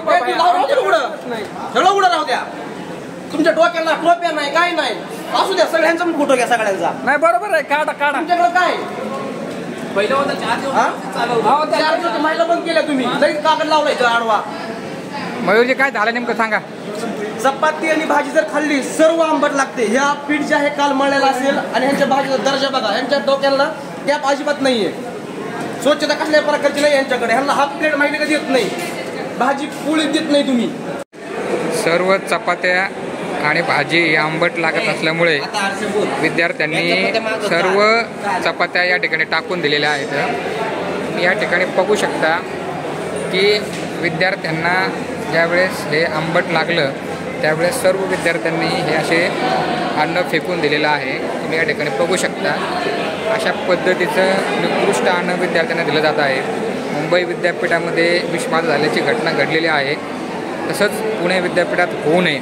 खाऊन तू जाऊ राहू उघडं. द्या? तुमच्या डोक्याला टोप्या नाही काय नाही. असू द्या सगळ्यांचा पण फोटो घ्या सगळ्यांचा. नाही बरोबर आहे. काढा काढा. तुमच्याकडे काय? पहिलं होतं चार दिवस त्या- चार दिवस महिला बंद केल्या तुम्ही. लई कागद लावलाय आडवा. मयूरजी काय झालं नेमकं? सांगा. चपाती आणि भाजी जर खाल्ली सर्व आंबट लागते. ह्या पीठ जे आहे काल मळलेला असेल आणि ह्यांच्या भाजीचा दर्जा बघा. ह्यांच्या डोक्याला गॅप अजिबात नाहीये. स्वच्छता कसल्या प्रकारची नाही यांच्याकडे ह्यांना हाफ प्लेट माहिती का देत नाही. भाजी पोळी देत नाही तुम्ही. सर्व चपात्या आणि भाजी आंबट लागत असल्यामुळे विद्यार्थ्यांनी सर्व चपात्या या ठिकाणी टाकून दिलेल्या आहेत. या ठिकाणी बघू शकता की विद्यार्थ्यांना ज्यावेळेस हे आंबट लागलं त्यावेळेस सर्व विद्यार्थ्यांनी हे असे अन्न फेकून दिलेलं आहे. तुम्ही या ठिकाणी बघू शकता. अशा पद्धतीचं निकृष्ट अन्न विद्यार्थ्यांना दिलं जात आहे. मुंबई विद्यापीठामध्ये विषबाधा झाल्याची घटना घडलेली आहे. तसंच पुणे विद्यापीठात होऊ नये.